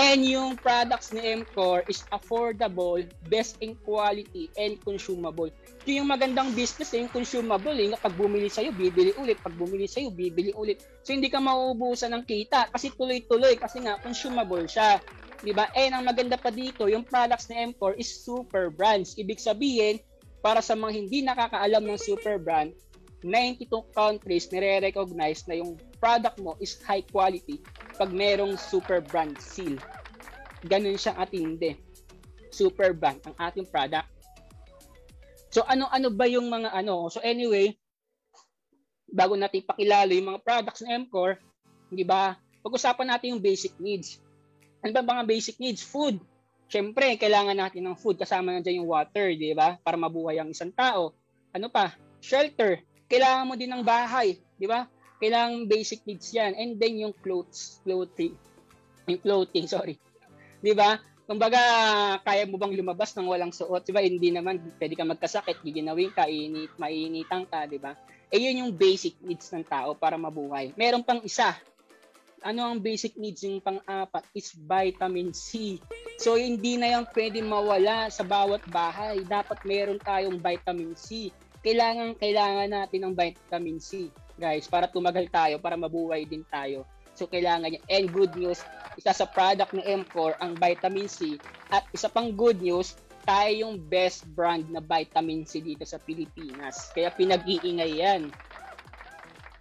And yung products ni MCore is affordable, best in quality, and consumable. Ito yung magandang business, eh, yung consumable. Eh. Pag bumili sa'yo, bibili ulit. Pag bumili sa'yo, bibili ulit. So, hindi ka mauubusan ng kita kasi tuloy-tuloy kasi nga, consumable siya. Di ba? And ang maganda pa dito, yung products ni MCore is super brands. Ibig sabihin, para sa mga hindi nakakaalam ng super brand, 92 countries nire-recognize na yung product mo is high quality pag merong super brand seal. Ganun siyang atindi. Super brand ang ating product. So ano-ano ba yung mga ano? So anyway, bago natin pakilala yung mga products ng MCore, di ba? Pag-usapan natin yung basic needs. Ano ba mga basic needs? Food. Siyempre, kailangan natin ng food kasama na dyan yung water, di ba? Para mabuhay ang isang tao. Ano pa? Shelter kailangan mo din ng bahay, di ba? Kailangan basic needs yan. And then yung clothes, clothing. Yung clothing, sorry. Di ba? Kumbaga, kaya mo bang lumabas ng walang suot? Di ba? Hindi naman, pwede ka magkasakit, giginawin ka, init, mainitan ka, di ba? Eh, yun yung basic needs ng tao para mabuhay. Meron pang isa. Ano ang basic needs yung pang-apat is vitamin C. So, hindi na yan pwede mawala sa bawat bahay. Dapat meron tayong vitamin C kailangan kailangan natin ng vitamin C, guys, para tumagal tayo, para mabuhay din tayo. So kailangan niya. And good news, isa sa product ng M4 ang vitamin C at isa pang good news, tayo yung best brand na vitamin C dito sa Pilipinas. Kaya pinag-iingay yan.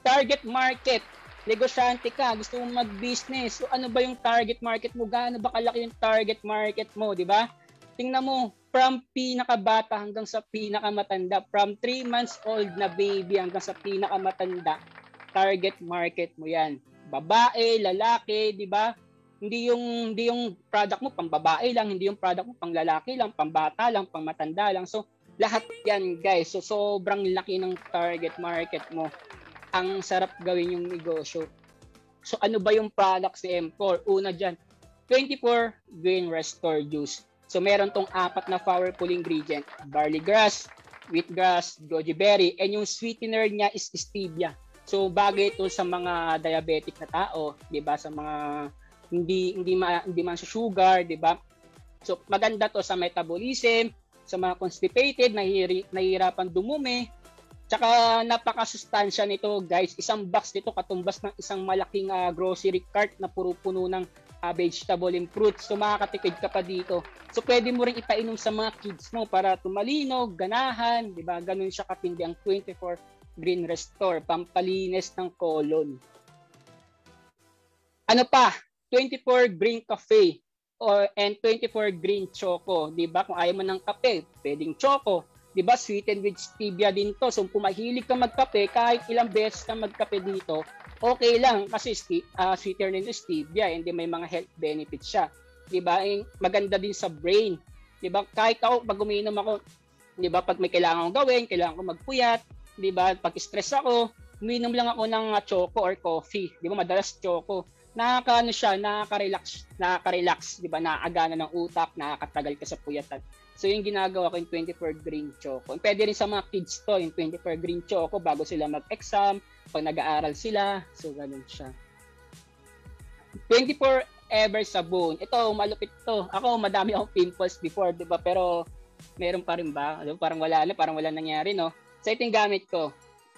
Target market. Negosyante ka, gusto mong mag-business. So ano ba yung target market mo? Gaano ba kalaki yung target market mo, di ba? Tingnan mo, from pinakabata hanggang sa pinakamatanda, from 3 months old na baby hanggang sa pinakamatanda, target market mo 'yan. Babae, lalaki, 'di ba? Hindi yung hindi yung product mo pang babae lang, hindi yung product mo pang lalaki lang, pang bata lang, pang matanda lang. So lahat 'yan, guys. So sobrang laki ng target market mo. Ang sarap gawin yung negosyo. So ano ba yung products ni M4? Una diyan, 24 Green Restore Juice So meron tong apat na powerful ingredient, barley grass, wheatgrass, goji berry, and yung sweetener niya is stevia. So bagay ito sa mga diabetic na tao, 'di ba? Sa mga hindi hindi ma, hindi man sa sugar, 'di ba? So maganda to sa metabolism, sa mga constipated, nahihiri, nahihirapan dumumi. Tsaka napakasustansya nito, guys. Isang box nito katumbas ng isang malaking uh, grocery cart na puro puno ng uh, vegetable and fruits. So makakatipid ka pa dito. So pwede mo rin ipainom sa mga kids mo para tumalinog, ganahan, 'di ba? Ganun siya katindi ang 24 Green Restore, pampalinis ng colon. Ano pa? 24 Green Cafe or and 24 Green Choco, 'di ba? Kung ayaw mo ng kape, pwedeng choco. 'Di ba? Sweetened with stevia din 'to. So kung mahilig ka magkape, kahit ilang beses ka magkape dito, okay lang kasi uh, sweeter din stevia hindi may mga health benefits siya. 'Di ba? Eh, maganda din sa brain. 'Di ba? Kahit ako pag umiinom ako, 'di ba, pag may kailangan kong gawin, kailangan ko magpuyat, 'di ba? Pag stress ako, umiinom lang ako ng uh, choco or coffee. 'Di ba? Madalas choco. Nakakaano siya, nakaka-relax, nakaka-relax, 'di ba? Naaagana ng utak, nakakatagal ka sa puyatan. So yung ginagawa ko yung 24 green choco. Pwede rin sa mga kids to, yung 24 green choco bago sila mag-exam, pag nag-aaral sila. So ganun siya. 24 ever sabon. Ito, malupit to. Ako, madami akong pimples before, di ba? Pero meron pa rin ba? Ano, parang wala na, parang wala nangyari, no? So ito yung gamit ko.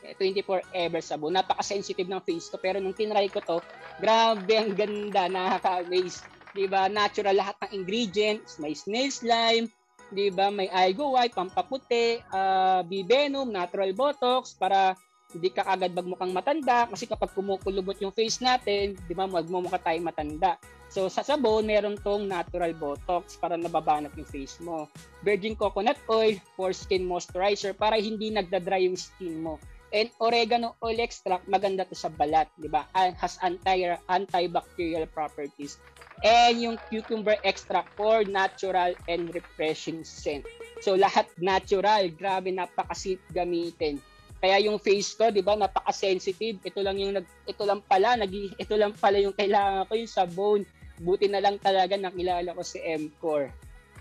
24 ever sabon. Napaka-sensitive ng face ko. Pero nung tinry ko to, grabe ang ganda, nakaka-amaze. Di ba? Natural lahat ng ingredients. May snail slime, 'di ba? May Algo White, pampaputi, uh, B-Venom, natural botox para hindi ka agad magmukhang matanda kasi kapag kumukulubot yung face natin, 'di ba, magmumukha tayong matanda. So sa sabon, meron tong natural botox para nababanat yung face mo. Virgin coconut oil for skin moisturizer para hindi nagda-dry yung skin mo. And oregano oil extract, maganda to sa balat, di ba? Has anti antibacterial properties and yung cucumber extract for natural and refreshing scent. So lahat natural, grabe napaka-safe gamitin. Kaya yung face ko, 'di ba, napaka-sensitive. Ito lang yung nag ito lang pala, nag ito lang pala yung kailangan ko yung sabon. Buti na lang talaga nakilala ko si M-Core.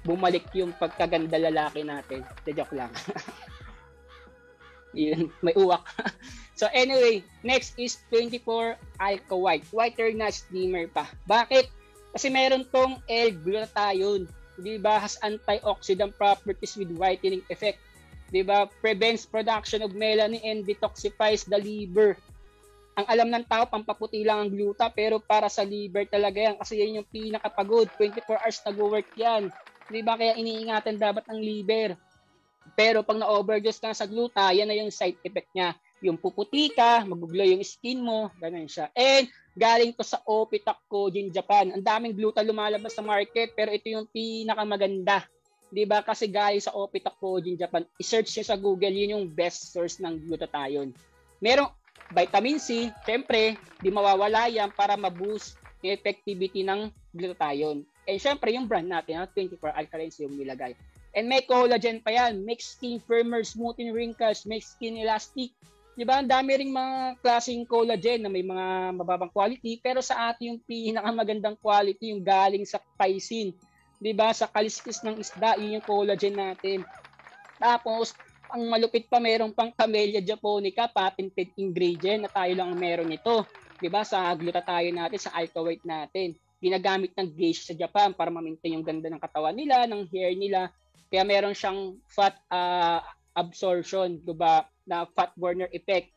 Bumalik yung pagkaganda lalaki natin. De joke lang. Yun, may uwak. so anyway, next is 24 Alka White. Whiter na steamer pa. Bakit? Kasi meron tong L-glutathione, 'di ba? Has antioxidant properties with whitening effect. 'Di ba? Prevents production of melanin and detoxifies the liver. Ang alam ng tao, pampaputi lang ang gluta, pero para sa liver talaga yan. Kasi yan yung pinakapagod. 24 hours nag-work yan. Di ba? Kaya iniingatan dapat ang liver. Pero pag na-overdose ka sa gluta, yan na yung side effect niya. Yung puputi ka, maguglow yung skin mo, ganun siya. And galing to sa Opitacogin Japan. Ang daming gluta lumalabas sa market pero ito yung pinakamaganda. 'Di ba? Kasi galing sa Opitacogin Japan. I-search niyo sa Google, yun yung best source ng glutathione. Merong vitamin C, syempre, di mawawala yan para ma-boost yung effectivity ng glutathione. And syempre, yung brand natin, 24 alkalines yung nilagay. And may collagen pa yan. Makes skin firmer, smoothing wrinkles, makes skin elastic, Di ba? Ang dami ring mga klaseng collagen na may mga mababang quality pero sa atin yung pinakamagandang quality yung galing sa paisin. Di ba? Sa kaliskis ng isda, yun yung collagen natin. Tapos, ang malupit pa meron pang Camellia japonica patented ingredient na tayo lang meron nito. 'Di ba? Sa glutathione natin, sa alkaloid natin. Ginagamit ng geisha sa Japan para ma-maintain yung ganda ng katawan nila, ng hair nila. Kaya meron siyang fat uh, absorption, 'di ba? na fat burner effect.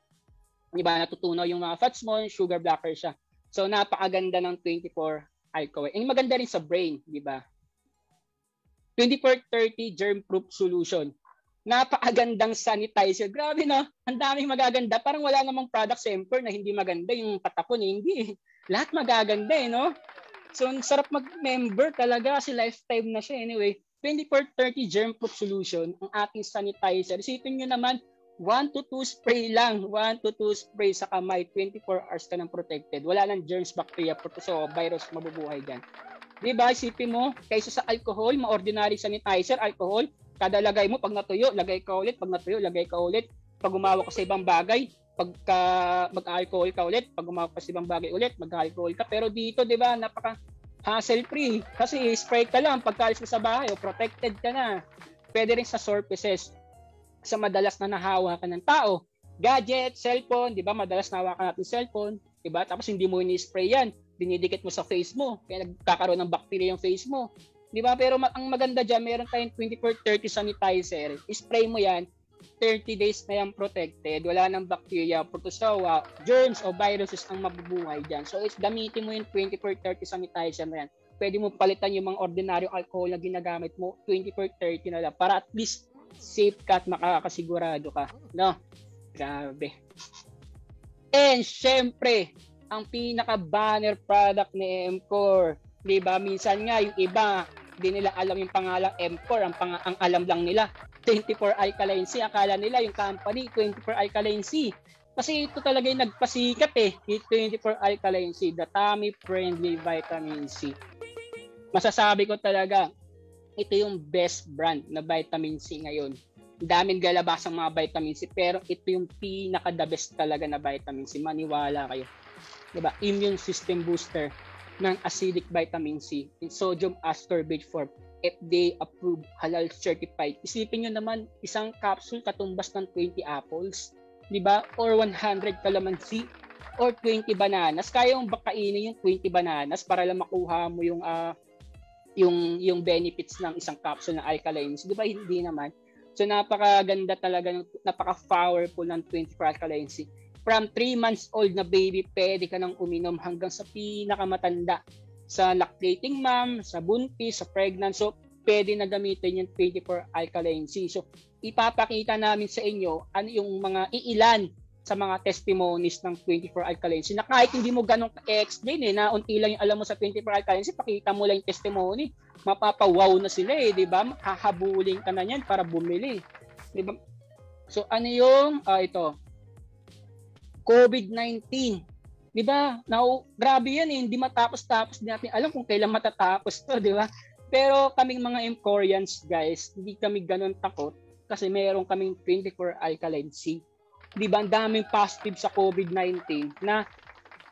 Di ba? Natutunaw yung mga fats mo, sugar blocker siya. So, napakaganda ng 24 alcohol. And maganda rin sa brain, di ba? 2430 germ-proof solution. Napakagandang sanitizer. Grabe no? Ang daming magaganda. Parang wala namang product sa Emperor na hindi maganda. Yung patapon, eh. hindi. Lahat magaganda eh, no? So, sarap mag-member talaga kasi lifetime na siya. Anyway, 2430 germ-proof solution, ang ating sanitizer. Isipin nyo naman, 1 to 2 spray lang. 1 to 2 spray sa kamay. 24 hours ka nang protected. Wala nang germs, bacteria, protozoa, virus mabubuhay dyan. Di ba? Isipin mo, kaysa sa alcohol, ma-ordinary sanitizer, alcohol, kada lagay mo, pag natuyo, lagay ka ulit. Pag natuyo, lagay ka ulit. Pag umawa ka sa ibang bagay, pagka mag-alcohol ka ulit, pag umawa ka sa ibang bagay ulit, mag-alcohol ka. Pero dito, di ba, napaka hassle-free. Kasi spray ka lang, pagkalis ka sa bahay, o protected ka na. Pwede rin sa surfaces sa madalas na nahawakan ng tao. Gadget, cellphone, di ba? Madalas nahawakan natin cellphone, di ba? Tapos hindi mo ini-spray yan. Dinidikit mo sa face mo. Kaya nagkakaroon ng bacteria yung face mo. Di ba? Pero ang maganda dyan, meron tayong 24-30 sanitizer. Spray mo yan, 30 days na yan protected. Wala nang bacteria, protozoa, germs o viruses ang mabubuhay dyan. So, it's gamitin mo yung 24-30 sanitizer na yan. Pwede mo palitan yung mga ordinaryong alcohol na ginagamit mo, 24-30 na lang. Para at least safe ka at makakasigurado ka. No? Grabe. And syempre, ang pinaka-banner product ni M-Core, 'di ba? Minsan nga yung iba, hindi nila alam yung pangalang M-Core, ang, pang- ang alam lang nila 24 Alkaline C. Akala nila yung company 24 Alkaline C. Kasi ito talaga yung nagpasikat eh, 24 Alkaline C, the tummy friendly vitamin C. Masasabi ko talaga, ito yung best brand na vitamin C ngayon. Daming galabas ang mga vitamin C pero ito yung pinaka the best talaga na vitamin C. Maniwala kayo. 'Di ba? Immune system booster ng acidic vitamin C in sodium ascorbate form. FDA approved, halal certified. Isipin nyo naman, isang capsule katumbas ng 20 apples, 'di ba? Or 100 calamansi or 20 bananas. Kaya yung bakainin yung 20 bananas para lang makuha mo yung uh, yung yung benefits ng isang capsule ng alkalines, 'di ba? Hindi naman. So napakaganda talaga, napaka-powerful ng 24 alkalines. From 3 months old na baby, pwede ka nang uminom hanggang sa pinakamatanda. Sa lactating mom, sa buntis, sa pregnant. So pwede na gamitin yung 24 alkaline C. So ipapakita namin sa inyo ano yung mga iilan sa mga testimonies ng 24 alkalinity na kahit hindi mo ganong explain eh, na unti lang yung alam mo sa 24 alkalinity, pakita mo lang yung testimony, mapapawaw na sila eh, di ba? Hahabulin ka na yan para bumili. Di ba? So ano yung, uh, ito, COVID-19. Di ba? Now, grabe yan eh, hindi matapos-tapos, hindi natin alam kung kailan matatapos to, di ba? Pero kaming mga Emporians guys, hindi kami ganon takot kasi meron kaming 24 alkaline C 'di ba, ang daming positive sa COVID-19 na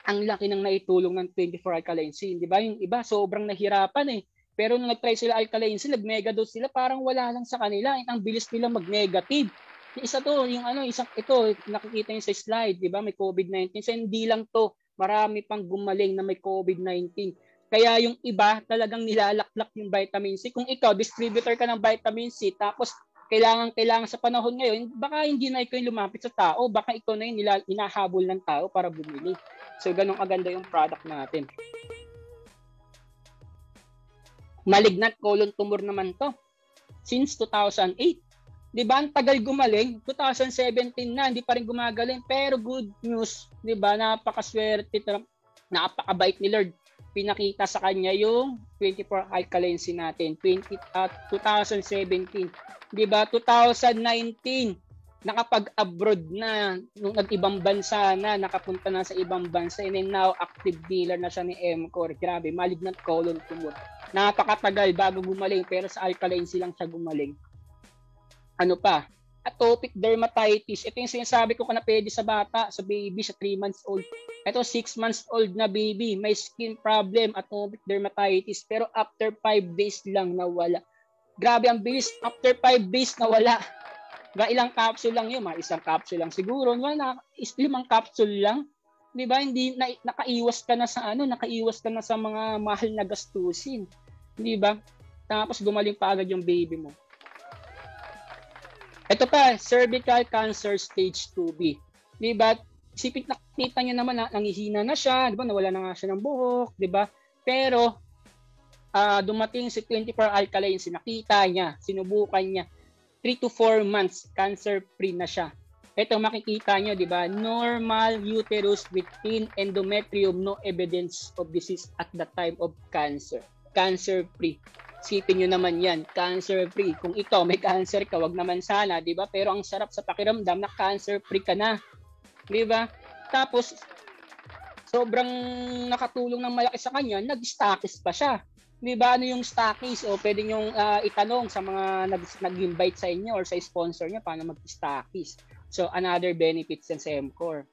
ang laki ng naitulong ng 24 alkaline C, 'di ba? Yung iba sobrang nahirapan eh. Pero nung nag-try sila alkaline C, nag-mega dose sila, parang wala lang sa kanila. Ang bilis nila mag-negative. Isa to, yung ano, isang ito, nakikita niyo sa slide, 'di ba? May COVID-19. So hindi lang to, marami pang gumaling na may COVID-19. Kaya yung iba talagang nilalaklak yung vitamin C. Kung ikaw, distributor ka ng vitamin C, tapos kailangan kailangan sa panahon ngayon, baka hindi na ikaw yung lumapit sa tao, baka ikaw na yung nila, hinahabol ng tao para bumili. So ganun aganda yung product natin. Malignant colon tumor naman to. Since 2008. 'Di ba? Ang tagal gumaling. 2017 na, hindi pa rin gumagaling. Pero good news, 'di ba? Napakaswerte, napakabait ni Lord pinakita sa kanya yung 24 alkalency natin 20 uh, 2017 di ba? 2019 nakapag-abroad na nung nag-ibang bansa na nakapunta na sa ibang bansa and then now active dealer na siya ni MCOR grabe malignant colon tumor. Napakatagal bago gumaling pero sa alkalency lang siya gumaling. Ano pa atopic dermatitis. Ito yung sinasabi ko na pwede sa bata, sa baby, sa 3 months old. Ito 6 months old na baby, may skin problem, atopic dermatitis. Pero after 5 days lang nawala. Grabe ang bilis. After 5 days nawala. Ga ilang capsule lang yun, mga isang capsule lang siguro. Wala, is limang capsule lang. 'Di ba? Hindi na, nakaiwas ka na sa ano, nakaiwas ka na sa mga mahal na gastusin. 'Di ba? Tapos gumaling pa agad yung baby mo. Ito pa, cervical cancer stage 2B. Di ba? Sipit nakita niya naman na nangihina na siya, di ba? Nawala na nga siya ng buhok, di ba? Pero uh, dumating si 24 alkaline, sinakita niya, sinubukan niya. 3 to 4 months cancer-free na siya. Ito makikita niyo, di ba? Normal uterus within endometrium, no evidence of disease at the time of cancer. Cancer-free. Sipin nyo naman yan, cancer-free. Kung ikaw may cancer ka, wag naman sana, di ba? Pero ang sarap sa pakiramdam na cancer-free ka na. Di ba? Tapos, sobrang nakatulong ng malaki sa kanya, nag-stackis pa siya. Di ba? Ano yung stackies? O pwede nyo uh, itanong sa mga nag- nag-invite sa inyo or sa sponsor niya paano mag-stackies. So, another benefits yan sa MCOR.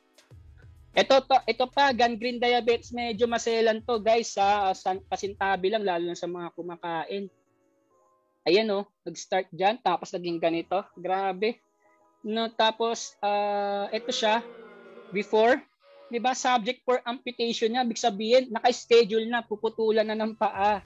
Ito, to, ito pa, gangrene diabetes, medyo maselan to guys, sa, sa pasintabi lang, lalo na sa mga kumakain. Ayan oh, nag-start dyan, tapos naging ganito. Grabe. No, tapos, uh, ito siya, before, di ba, subject for amputation niya, big sabihin, naka-schedule na, puputulan na ng paa.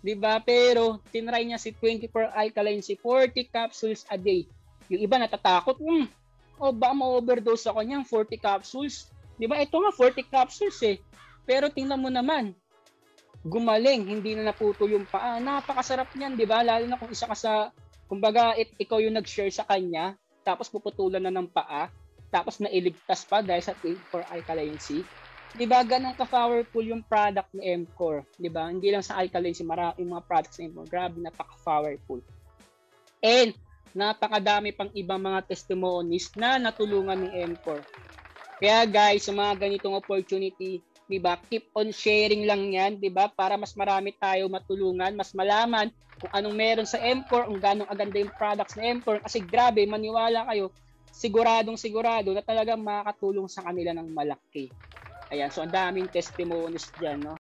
Di ba? Pero, tinry niya si 24 alkaline, si 40 capsules a day. Yung iba natatakot, hmm, oh, ba ma-overdose ako niyan, 40 capsules 'Di ba? Ito nga 40 capsules eh. Pero tingnan mo naman, gumaling, hindi na naputo yung paa. Napakasarap niyan, 'di ba? Lalo na kung isa ka sa kumbaga it, ikaw yung nag-share sa kanya, tapos puputulan na ng paa, tapos nailigtas pa dahil sa 24 alkaline C. 'Di ba? Ganun ka-powerful yung product ni Mcore, 'di ba? Hindi lang sa alkaline C, marami yung mga products ni Mcore. Grabe, napaka-powerful. And napakadami pang ibang mga testimonies na natulungan ng Mcore. Kaya guys, sa mga ganitong opportunity, 'di ba? Keep on sharing lang 'yan, 'di ba? Para mas marami tayo matulungan, mas malaman kung anong meron sa M4, kung ganong aganda yung products ng M4 kasi grabe, maniwala kayo, siguradong sigurado na talagang makakatulong sa kanila ng malaki. Ayan, so ang daming testimonies diyan, no?